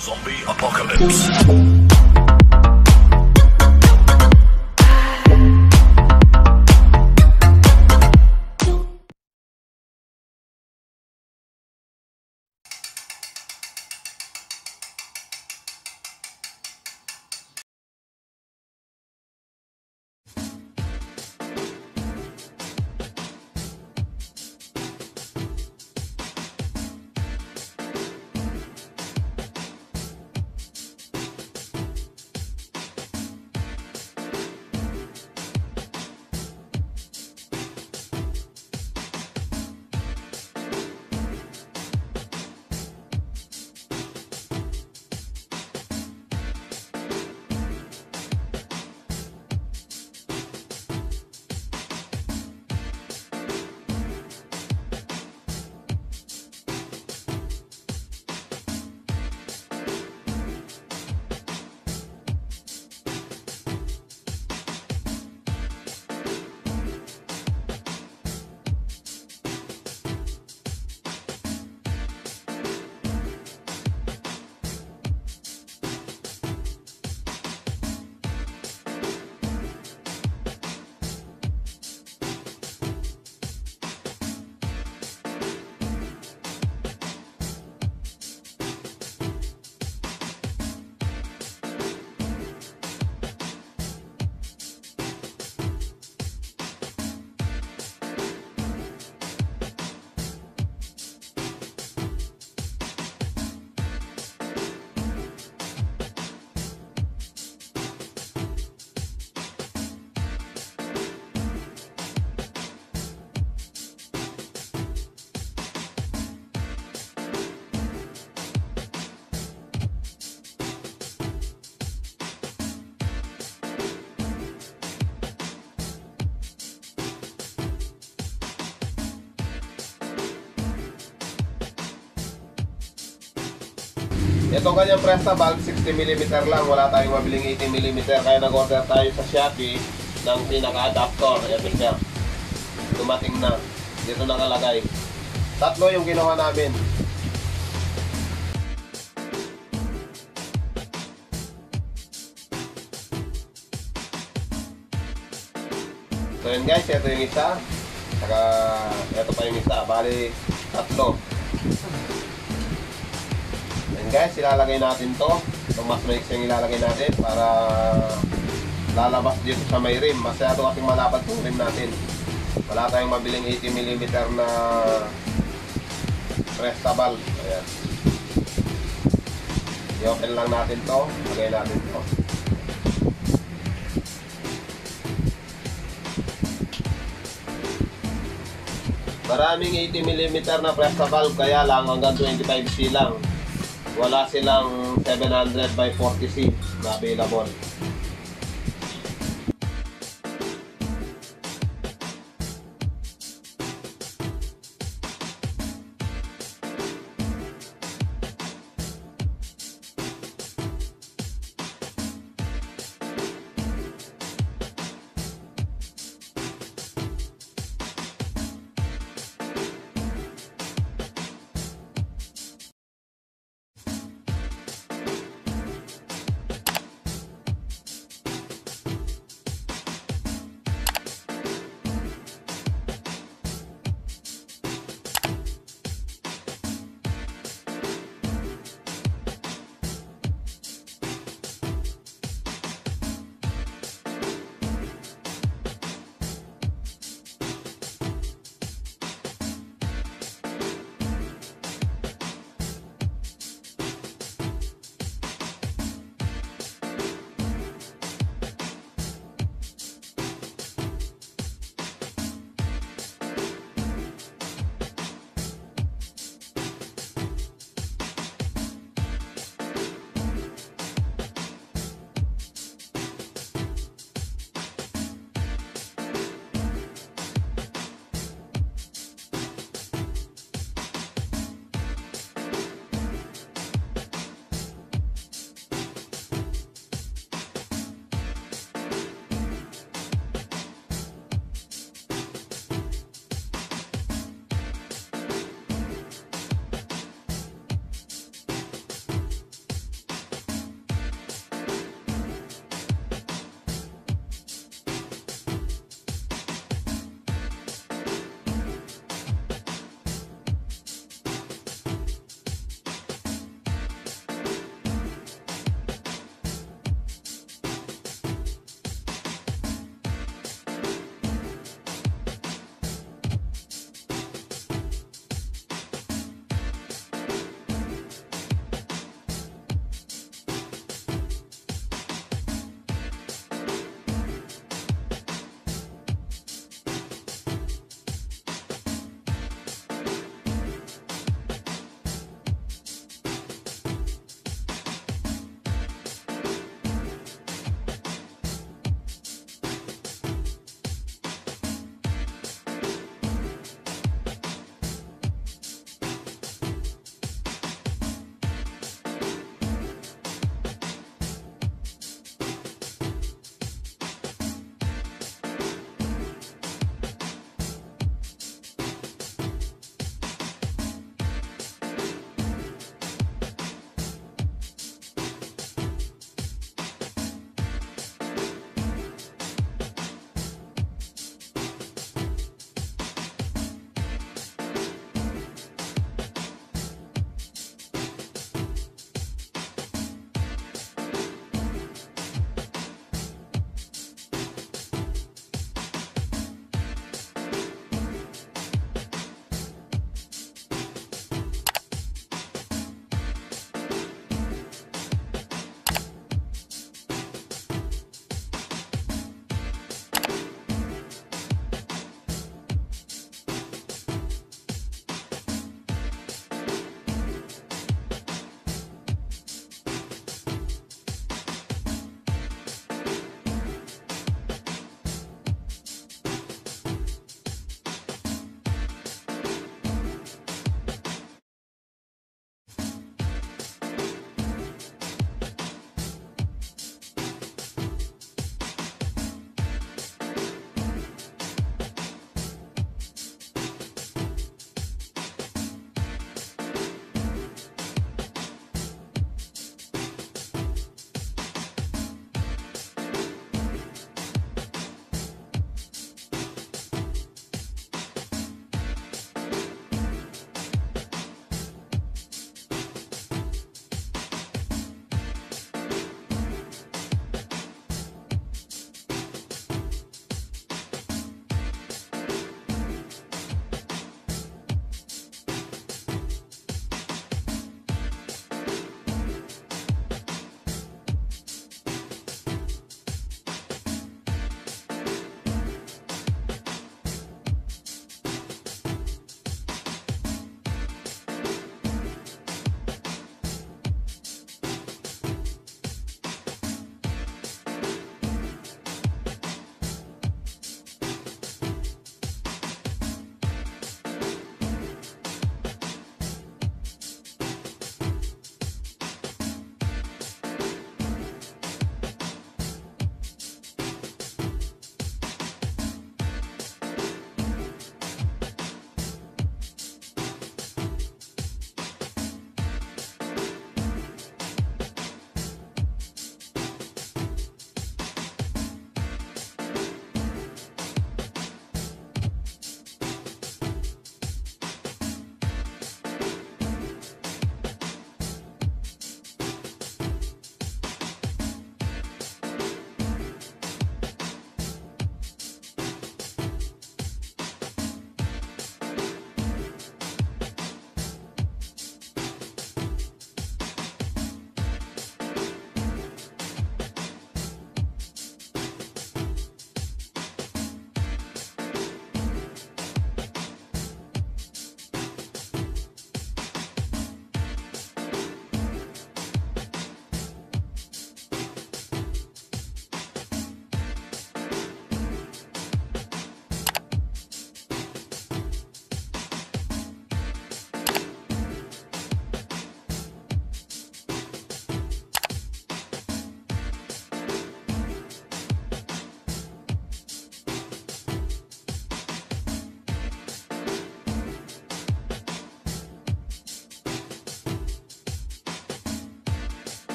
Zombie Apocalypse. Itong kanyang Presta valve 60mm lang, wala tayong mabiling 80mm kaya nag-order tayo sa Shopee ng pinaka-adapter. Ito siya. Dumating na. Dito nakalagay. Tatlo yung ginawa namin. So yun guys, ito yung isa. Saka ito pa yung isa. Bali, tatlo. Guys, ilalagay natin to. Ito mas maiksi yung ilalagay natin para lalabas dito sa may rim. Masyado kasing malapad yung rim natin. Wala tayong mabiling 80mm na Presta valve. Ayan. I-open lang natin to. Lagay natin to. Maraming 80mm na Presta valve kaya lang hanggang 25C lang wala silang 700 by 40C na available.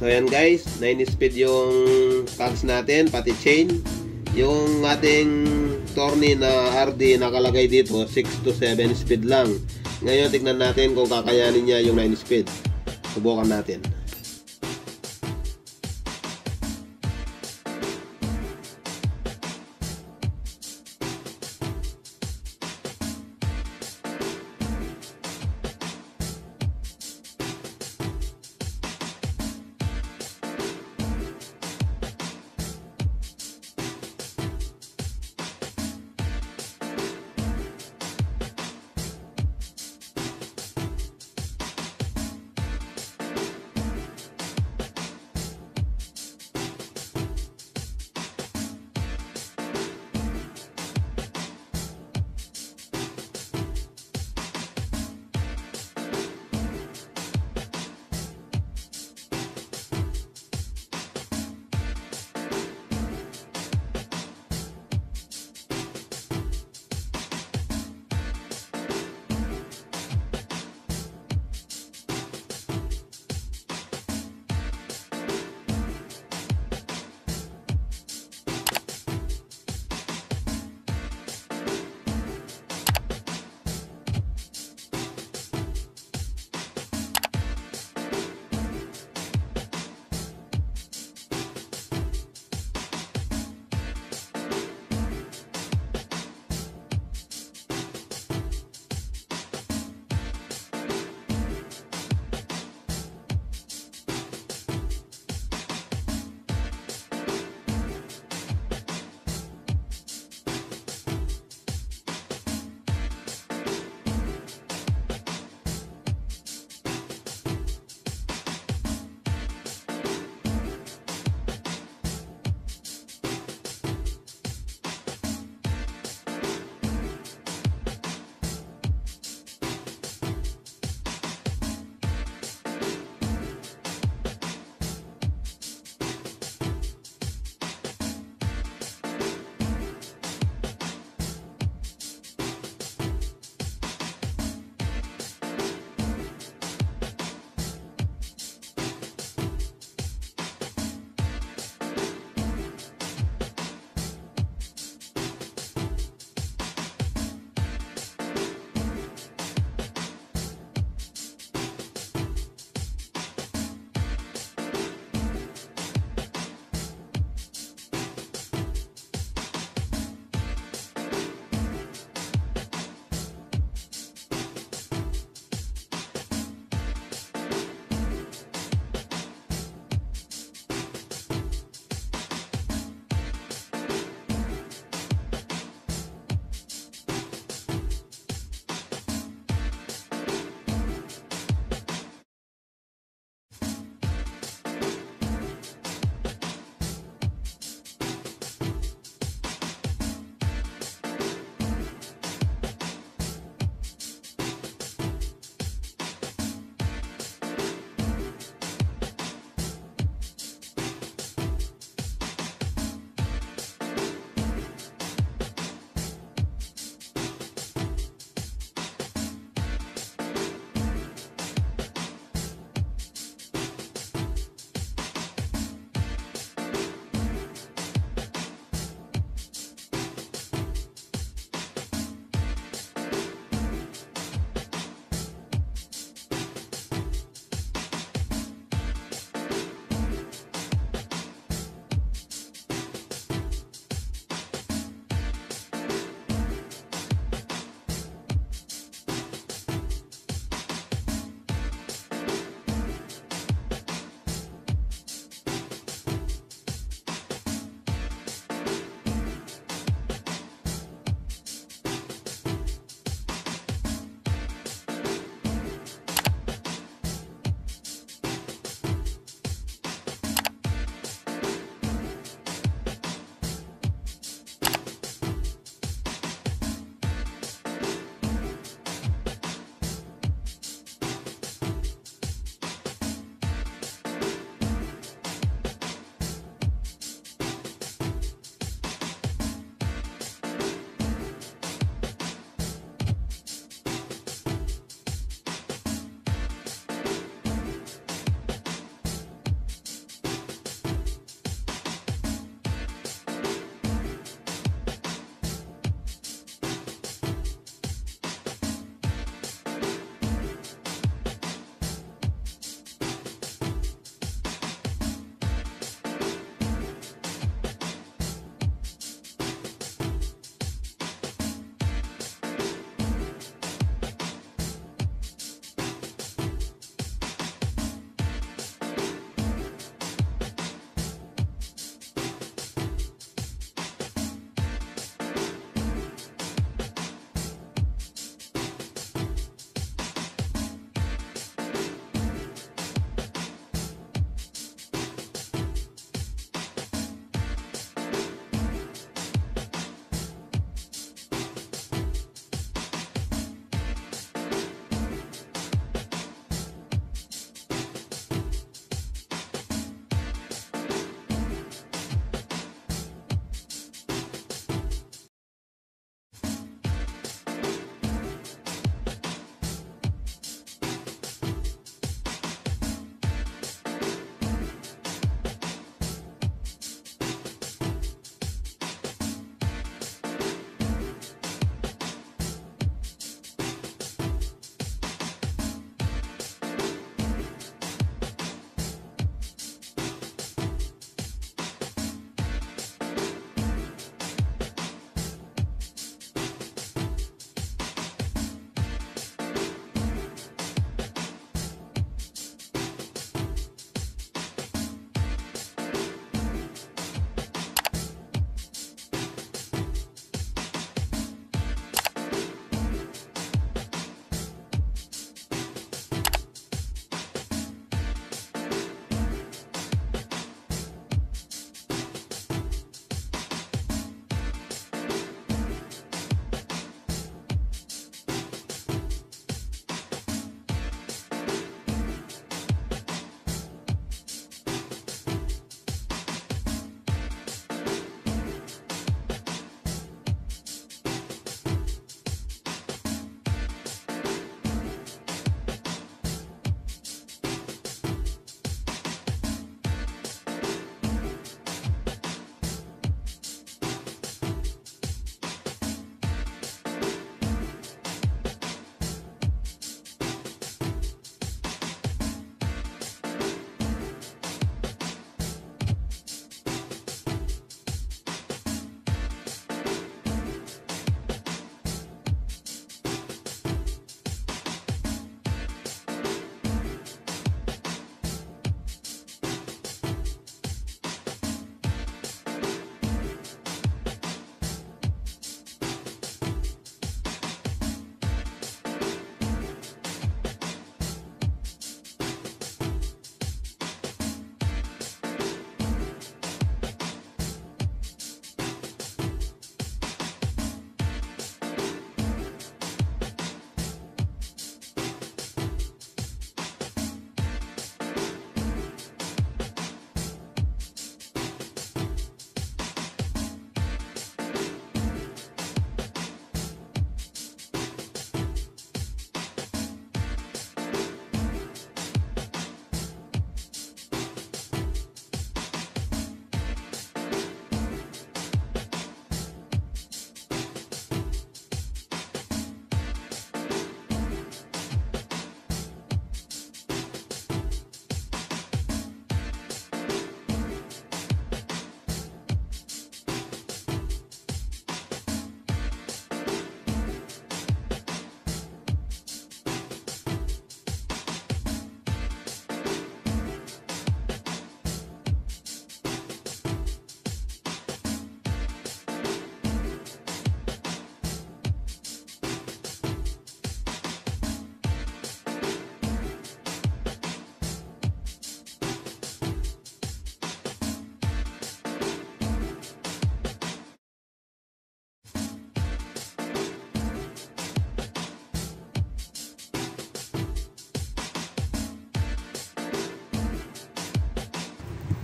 So ayan guys, 9 speed yung cogs natin, pati chain. Yung ating Torni na RD nakalagay dito, 6 to 7 speed lang. Ngayon tignan natin kung kakayanin niya yung 9 speed. Subukan natin.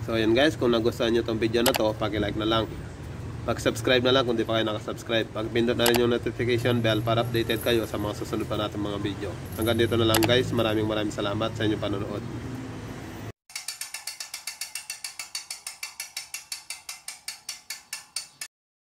So ayan guys, kung nagustuhan nyo tong video na to, paki-like na lang. Pag-subscribe na lang kung di pa kayo nakasubscribe. Pag-pindot na rin yung notification bell para updated kayo sa mga susunod pa natin mga video. Hanggang dito na lang guys. Maraming maraming salamat sa inyong panonood.